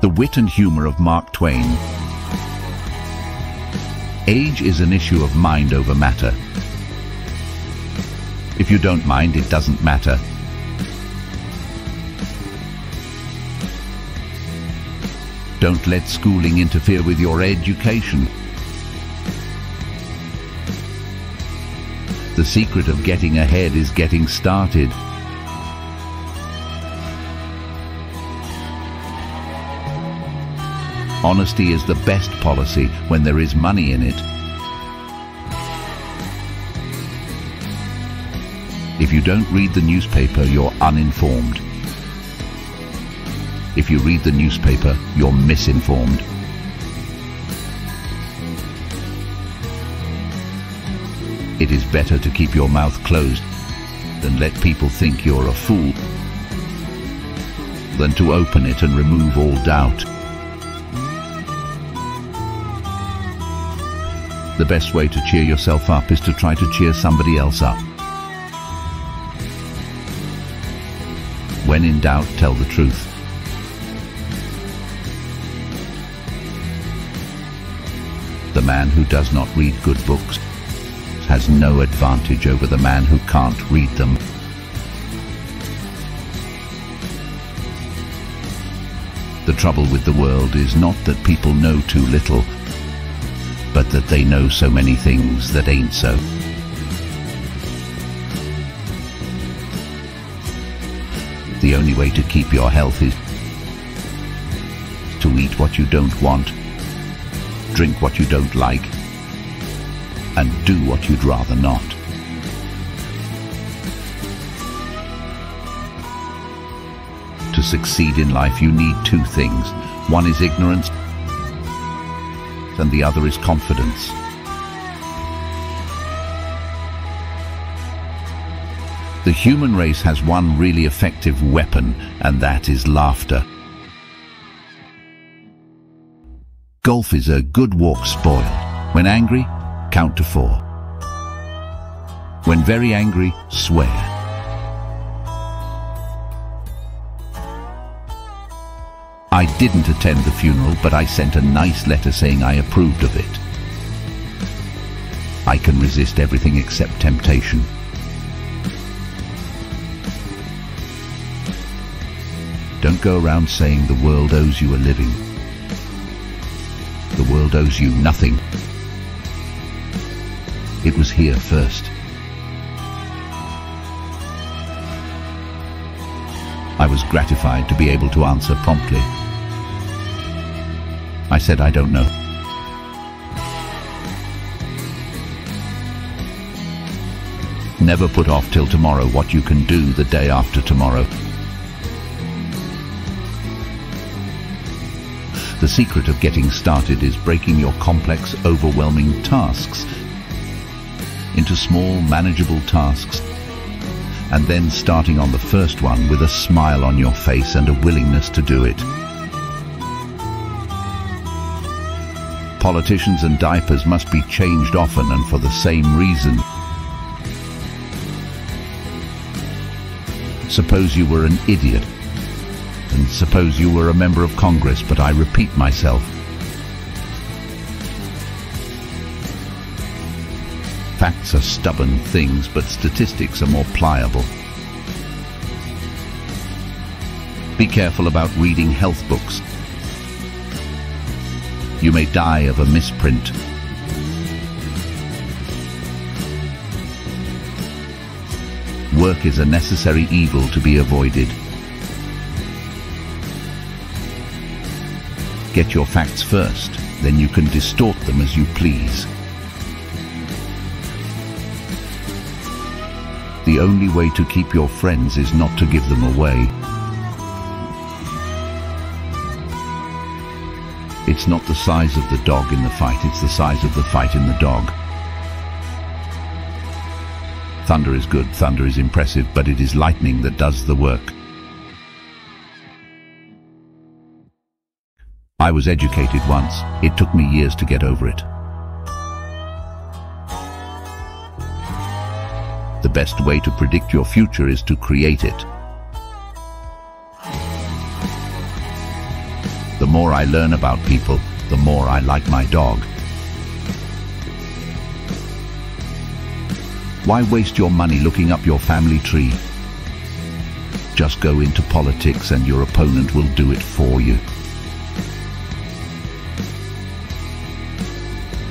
The wit and humor of Mark Twain. Age is an issue of mind over matter. If you don't mind, it doesn't matter. Don't let schooling interfere with your education. The secret of getting ahead is getting started. Honesty is the best policy when there is money in it. If you don't read the newspaper, you're uninformed. If you read the newspaper, you're misinformed. It is better to keep your mouth closed than let people think you're a fool than to open it and remove all doubt. The best way to cheer yourself up is to try to cheer somebody else up. When in doubt, tell the truth. The man who does not read good books has no advantage over the man who can't read them. The trouble with the world is not that people know too little, but that they know so many things that ain't so. The only way to keep your health is to eat what you don't want, drink what you don't like, and do what you'd rather not. To succeed in life you need two things. One is ignorance and the other is confidence. The human race has one really effective weapon, and that is laughter. Golf is a good walk spoiled. When angry, count to four. When very angry, swear. I didn't attend the funeral, but I sent a nice letter saying I approved of it. I can resist everything except temptation. Don't go around saying the world owes you a living. The world owes you nothing. It was here first. I was gratified to be able to answer promptly. I said I don't know. Never put off till tomorrow what you can do the day after tomorrow. The secret of getting started is breaking your complex, overwhelming tasks into small, manageable tasks and then starting on the first one with a smile on your face and a willingness to do it. Politicians and diapers must be changed often and for the same reason. Suppose you were an idiot, and suppose you were a member of Congress, but I repeat myself. Facts are stubborn things, but statistics are more pliable. Be careful about reading health books. You may die of a misprint. Work is a necessary evil to be avoided. Get your facts first, then you can distort them as you please. The only way to keep your friends is not to give them away. It's not the size of the dog in the fight, it's the size of the fight in the dog. Thunder is good, thunder is impressive, but it is lightning that does the work. I was educated once. It took me years to get over it. The best way to predict your future is to create it. More I learn about people, the more I like my dog. Why waste your money looking up your family tree? Just go into politics and your opponent will do it for you.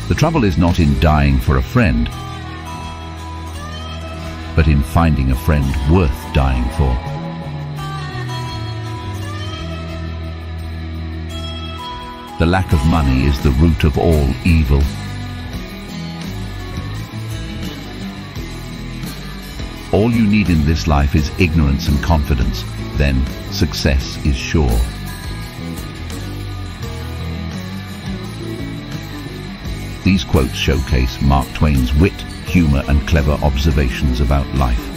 The trouble is not in dying for a friend, but in finding a friend worth dying for. The lack of money is the root of all evil. All you need in this life is ignorance and confidence. Then success is sure. These quotes showcase Mark Twain's wit, humour and clever observations about life.